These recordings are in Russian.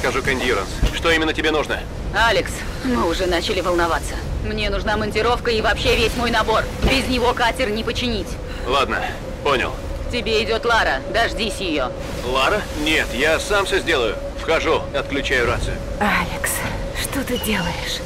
Я подхожу к Эндьюранс. Что именно тебе нужно? Алекс, мы уже начали волноваться. Мне нужна монтировка и вообще весь мой набор. Без него катер не починить. Ладно, понял. К тебе идет Лара, дождись ее. Лара? Нет, я сам все сделаю. Вхожу, отключаю рацию. Алекс, что ты делаешь?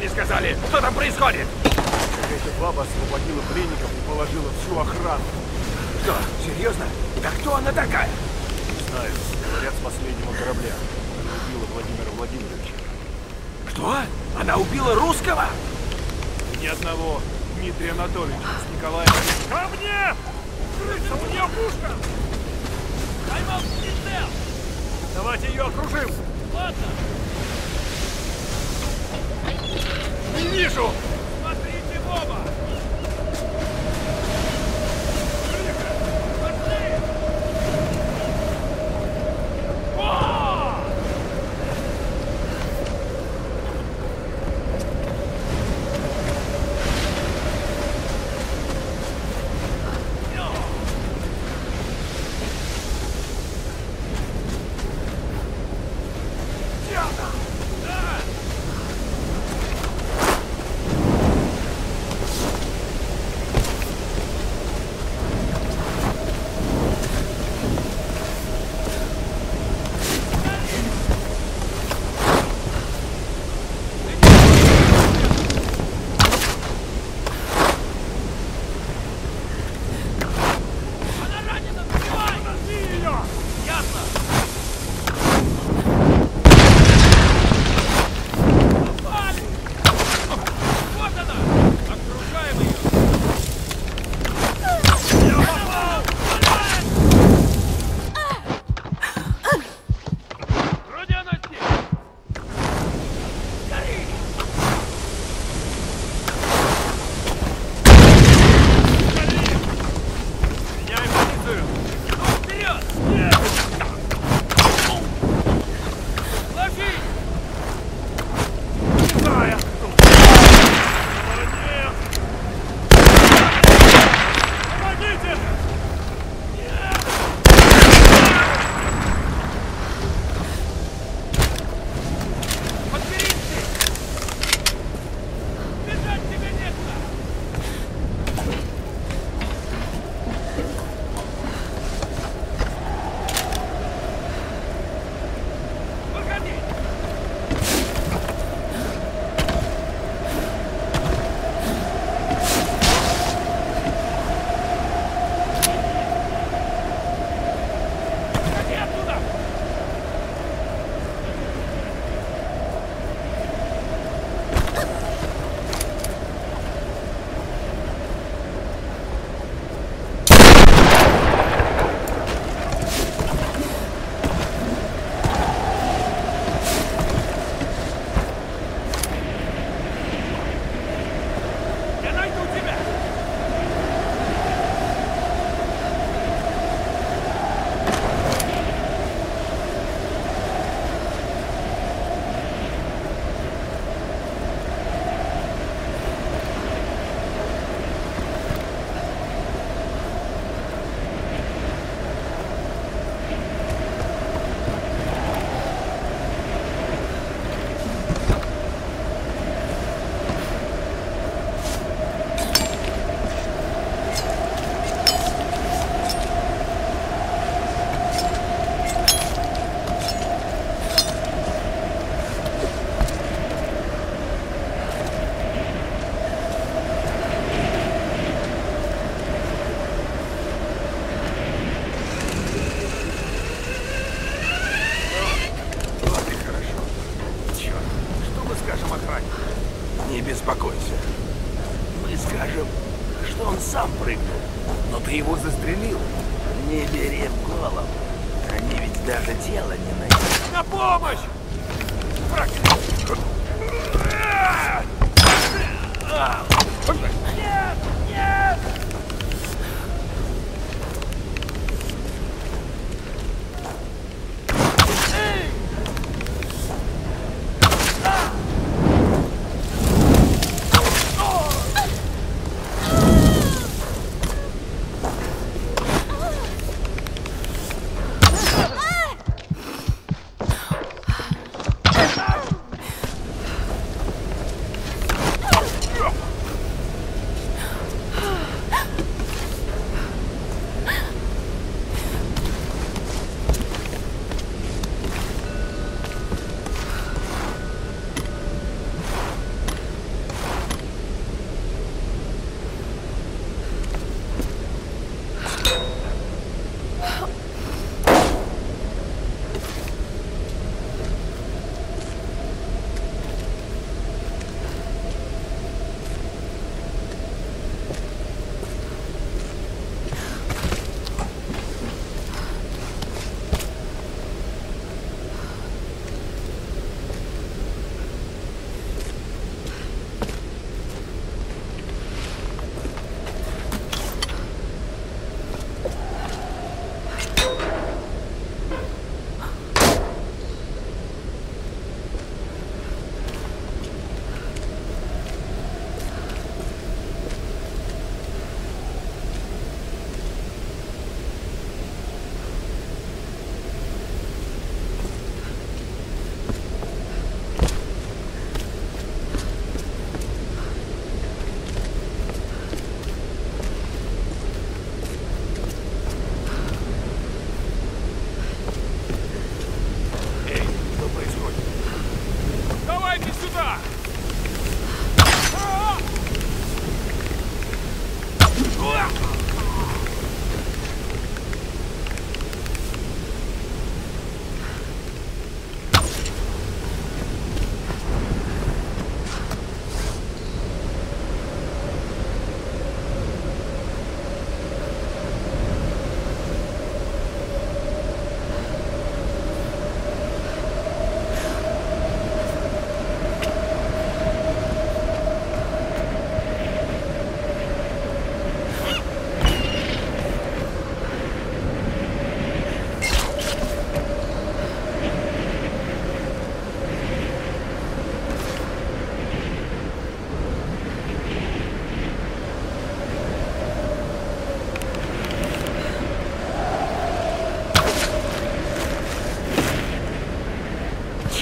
Они сказали? Что там происходит? Какая-то баба освободила пленников и положила всю охрану. Что, серьезно? Да кто она такая? Не знаю, говорят, с последнего корабля. Она убила Владимира Владимировича. Что? Она убила русского? Ни одного Дмитрия Анатольевича с Николаем. Ко мне! Крыса, у нее пушка! Поймал прицел! Давайте ее окружим! Ладно! Не вижу! Смотрите в оба!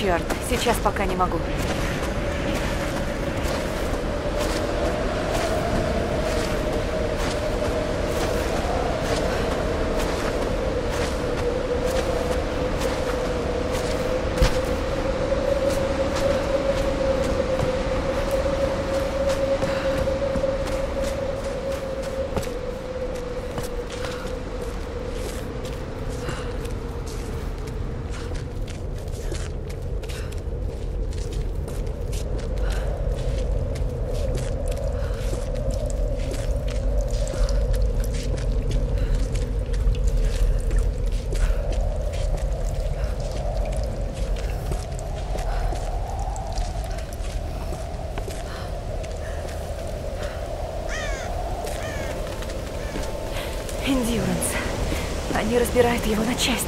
Черт, сейчас пока не могу. Они разбирают его на части.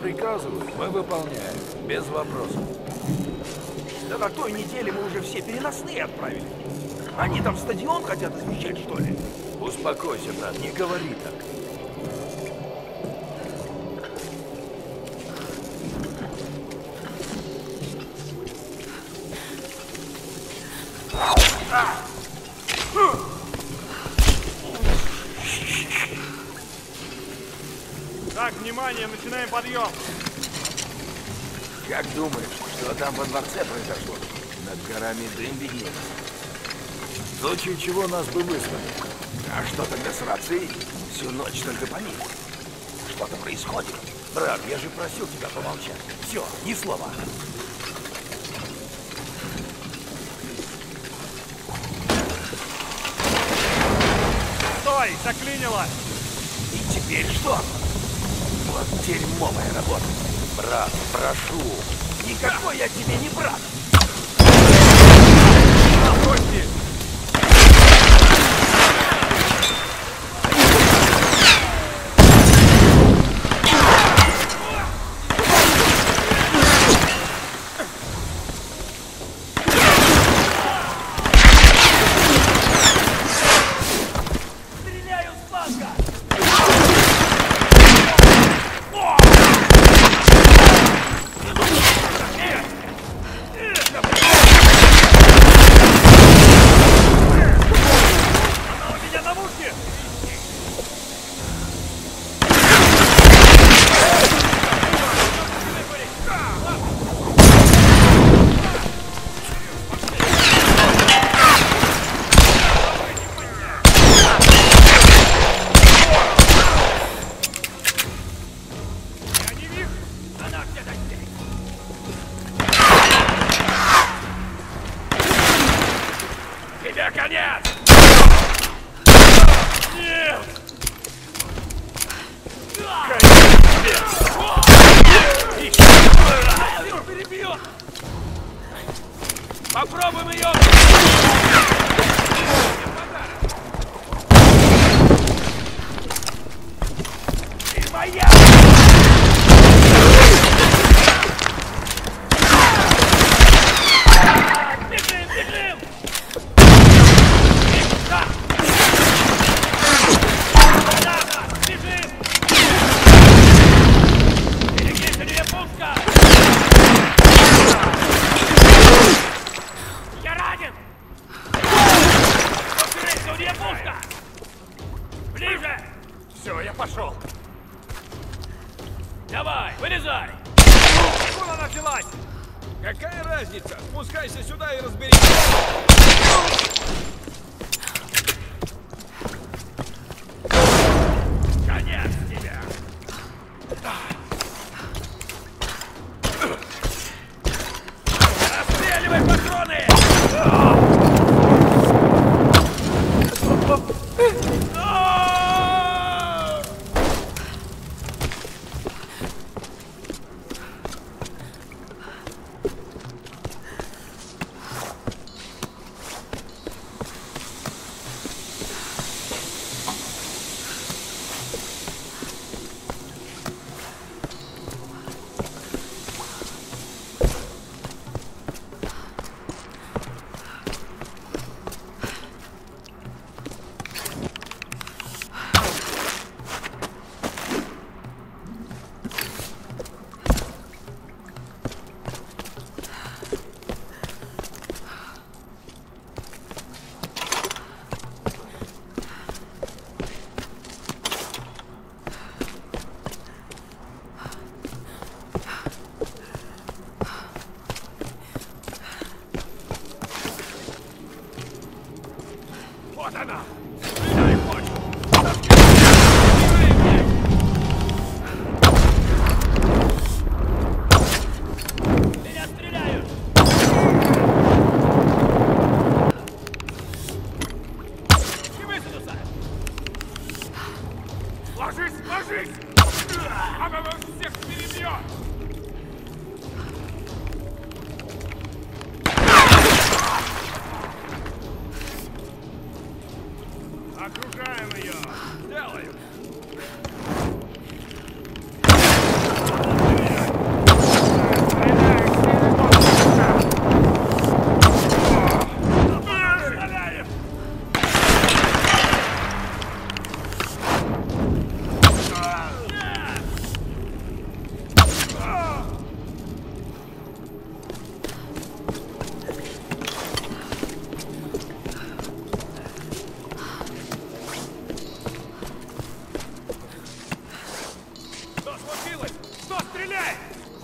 Приказывают, мы выполняем. Без вопросов. Да на той неделе мы уже все переносные отправили. Они там стадион хотят освещать, что ли? Успокойся, брат, не говори так. Так, внимание, начинаем подъем. Как думаешь, что там во дворце произошло? Над горами дым виднеется. В случае чего нас бы выслали. А что тогда с рацией? Всю ночь только по ней. Что-то происходит. Брат, я же просил тебя помолчать. Все, ни слова. Стой, заклинило. И теперь что? Дерьмовая работа. Брат, прошу. Никакой я тебе не брат. you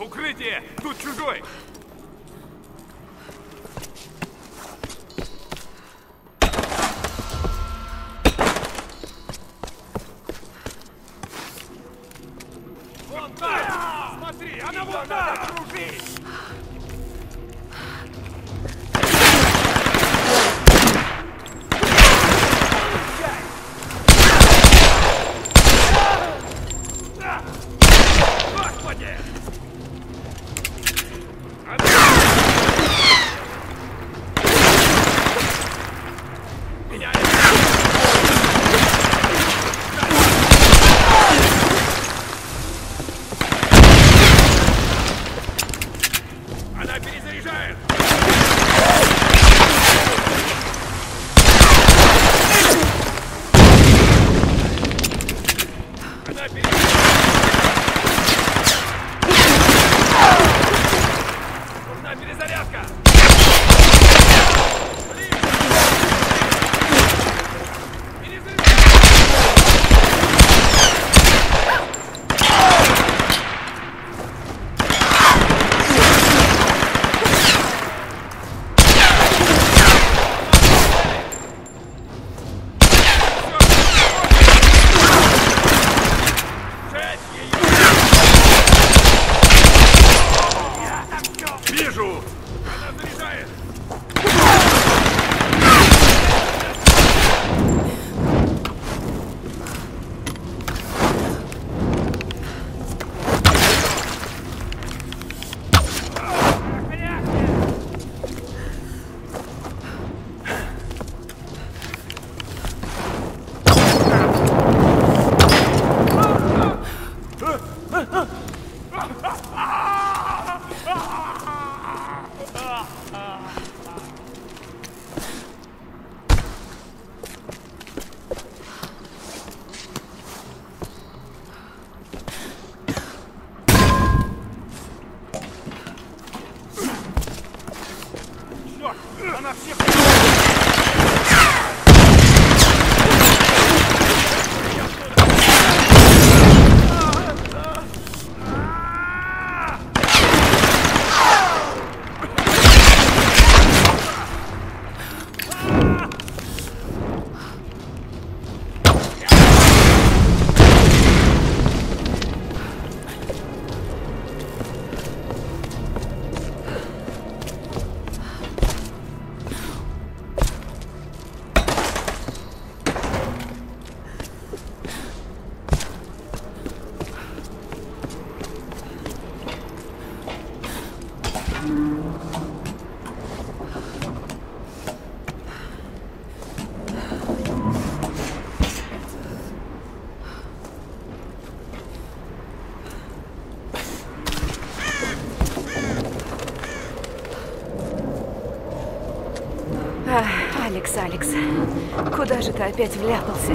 Укрытие! Тут чужой! Алекс, куда же ты опять вляпался?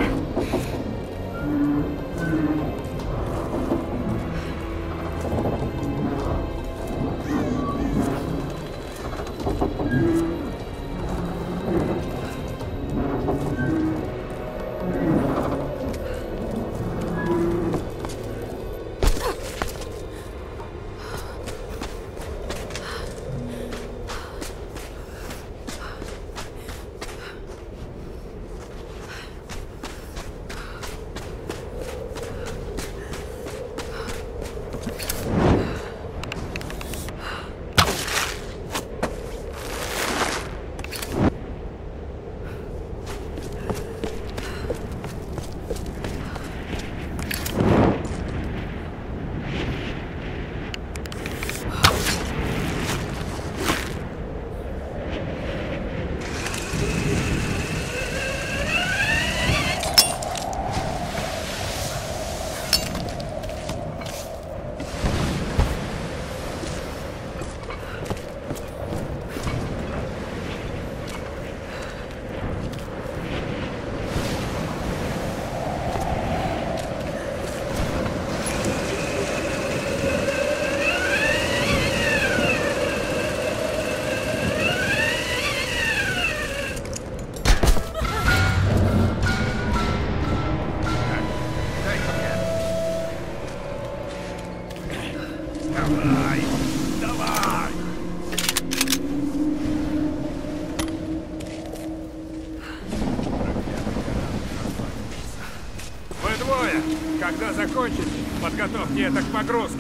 закончить подготовьте это к погрузке.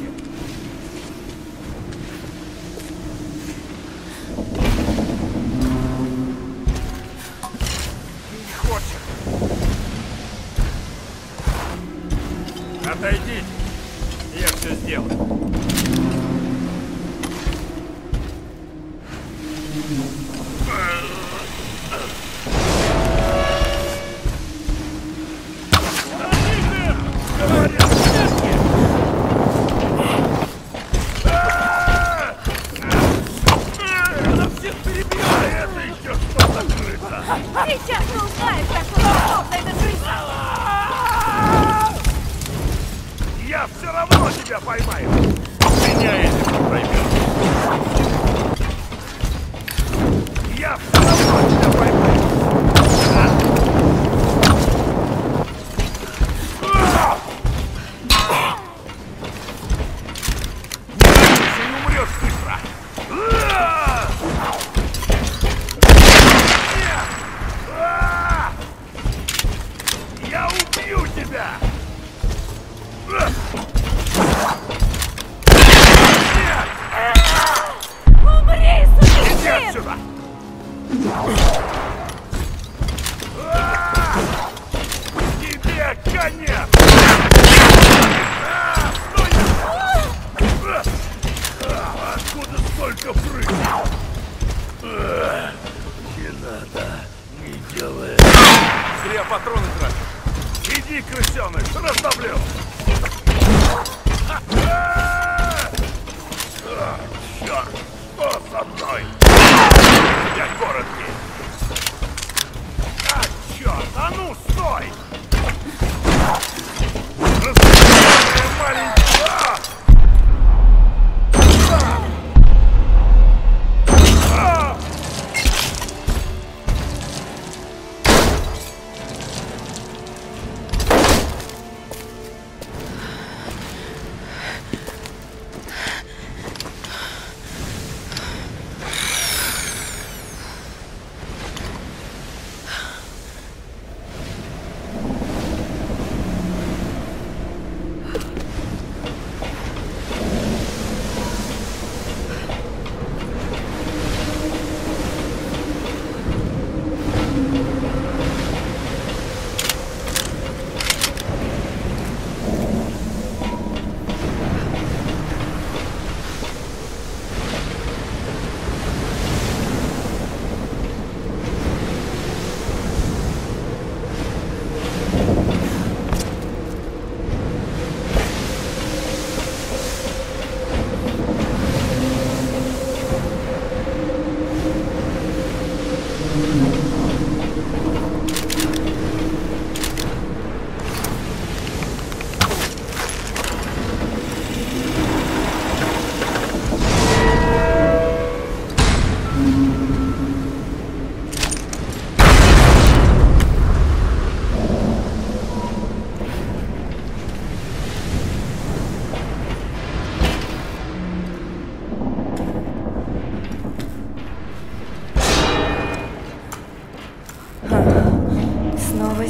Черт, что со мной? Я город есть. А, черт, а ну стой!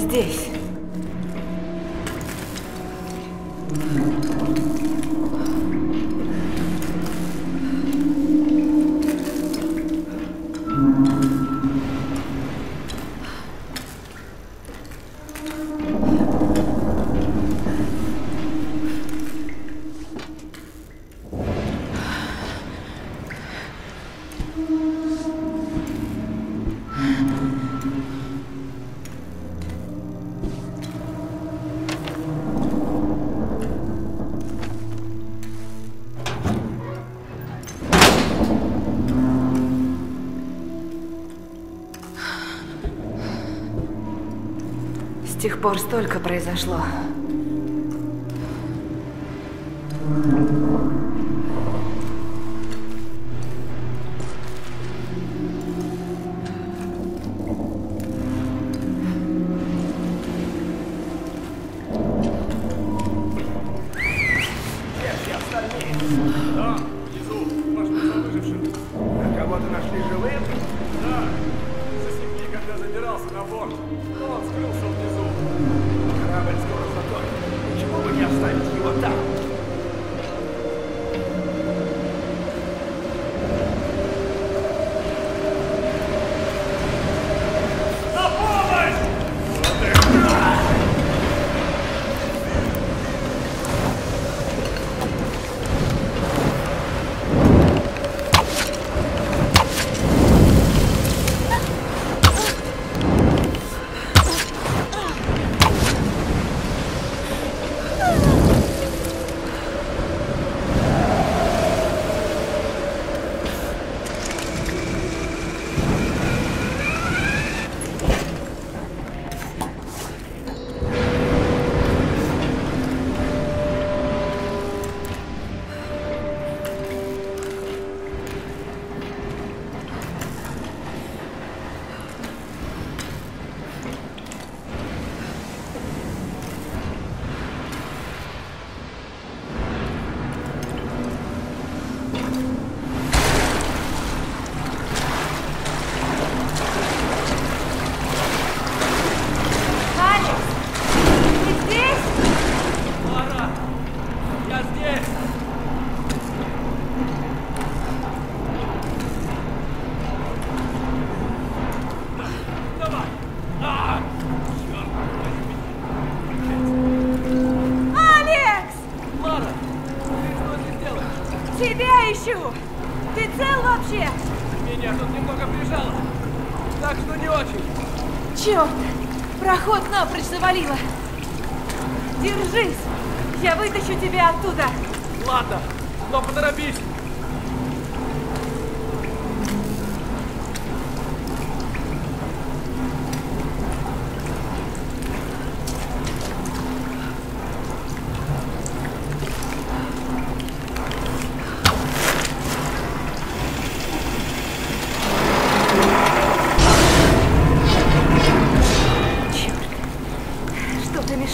здесь. пор столько произошло.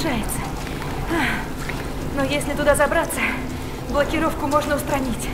Что-то мешается. А, Но если туда забраться, блокировку можно устранить.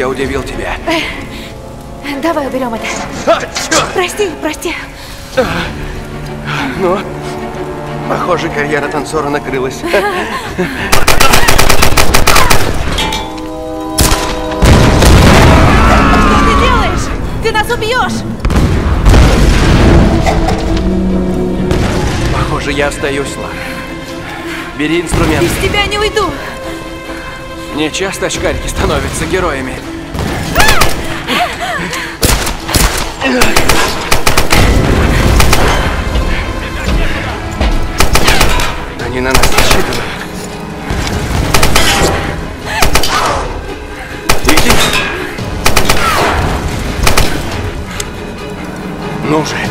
Я удивил тебя. Давай уберем это. А, черт! Прости, прости. Ну, похоже, карьера танцора накрылась. Что ты делаешь? Ты нас убьешь! Похоже, я остаюсь, Лара. Бери инструмент. Из тебя не уйду! Не часто очкарики становятся героями. Они на нас рассчитывают. Иди. Ну же.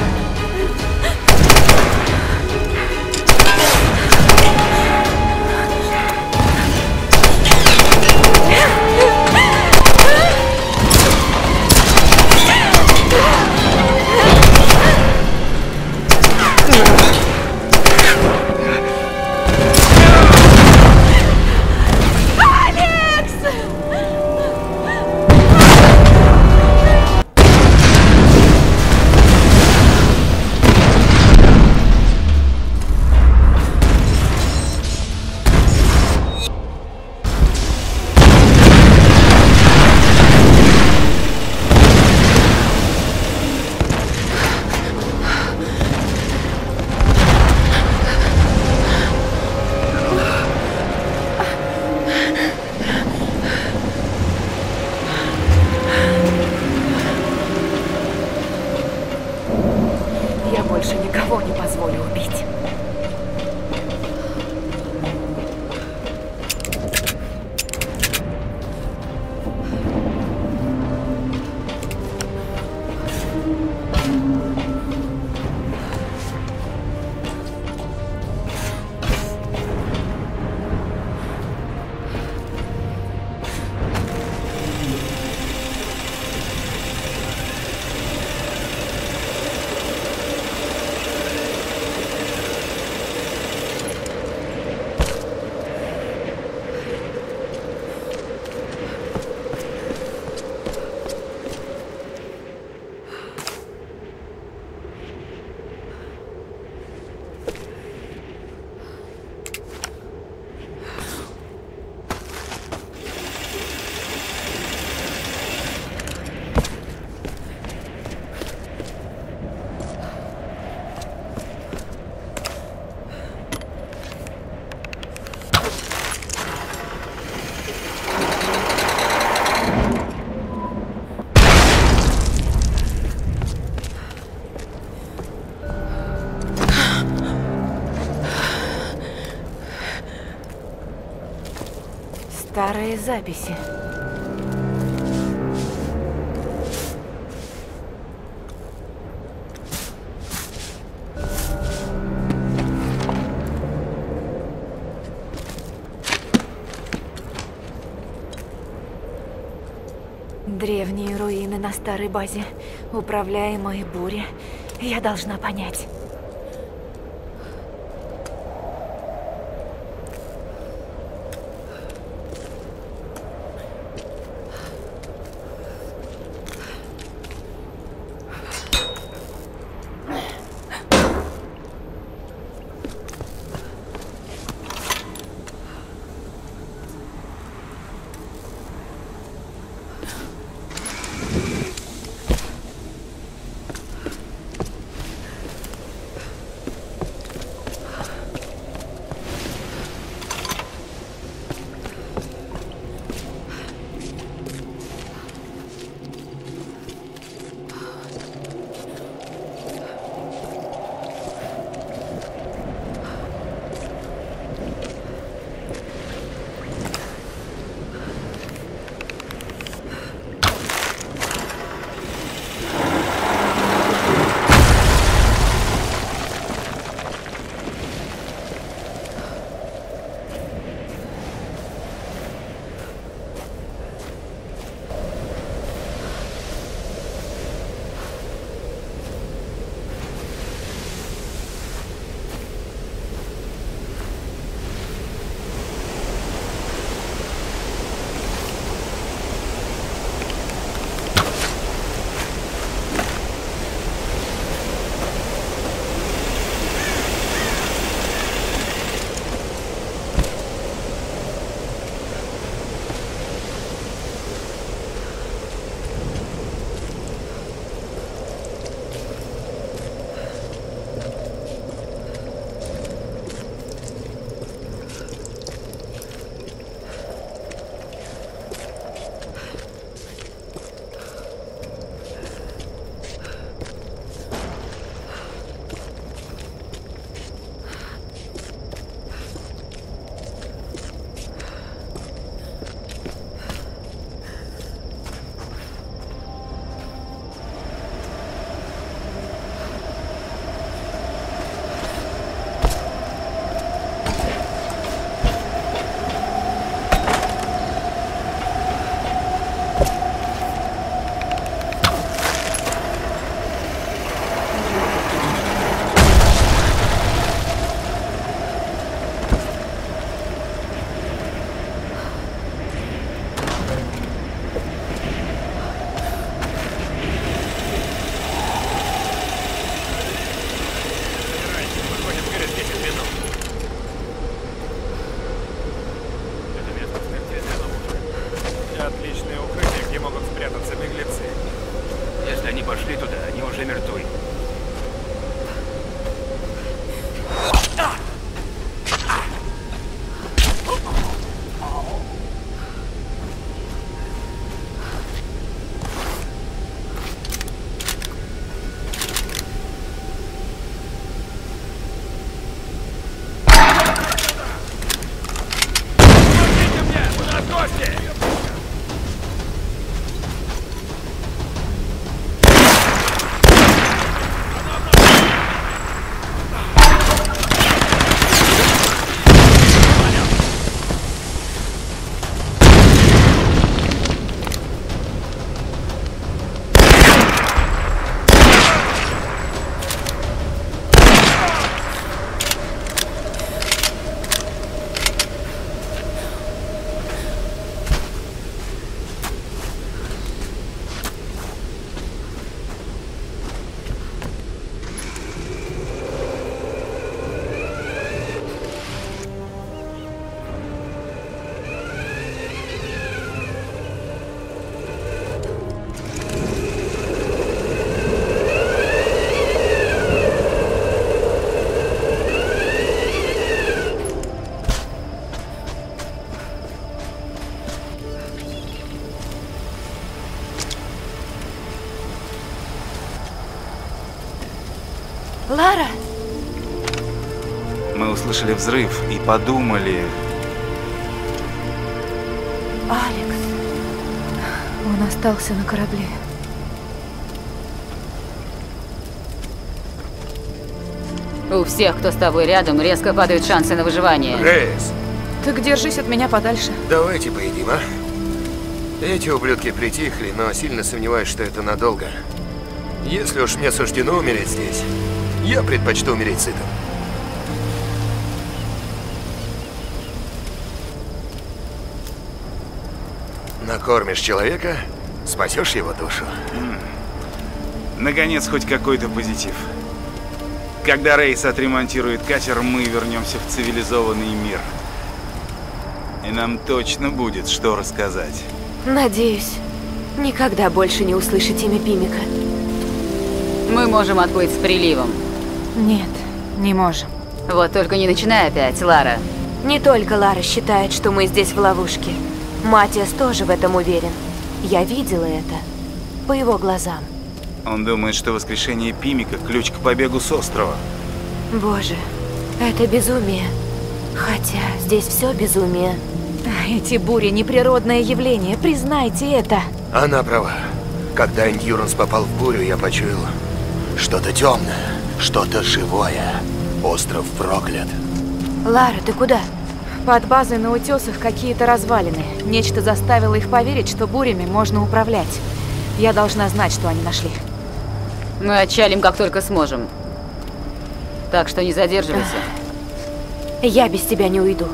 Старые записи. Древние руины на старой базе, управляемые бури. Я должна понять. Услышали взрыв и подумали... Алекс. Он остался на корабле. У всех, кто с тобой рядом, резко падают шансы на выживание. Грейс, Так держись от меня подальше. давайте поедим, а? Эти ублюдки притихли, но сильно сомневаюсь, что это надолго. Если уж мне суждено умереть здесь, я предпочту умереть сытым. Накормишь человека, спасешь его душу. Наконец, хоть какой-то позитив. Когда Рейс отремонтирует катер, мы вернемся в цивилизованный мир. И нам точно будет что рассказать. Надеюсь, никогда больше не услышать имя Пимика. Мы можем отплыть с приливом. Нет, не можем. Вот только не начинай опять, Лара. Не только Лара считает, что мы здесь в ловушке. Матиас тоже в этом уверен. Я видела это. По его глазам. Он думает, что воскрешение Пимика – ключ к побегу с острова. Боже, это безумие. Хотя здесь все безумие. Эти бури – неприродное явление, признайте это. Она права. Когда Эндьюранс попал в бурю, я почуял что-то темное, что-то живое. Остров проклят. Лара, ты куда? Под базой на утесах какие-то развалины. Нечто заставило их поверить, что бурями можно управлять. Я должна знать, что они нашли. Мы отчалим, как только сможем. Так что не задерживайся. Я без тебя не уйду.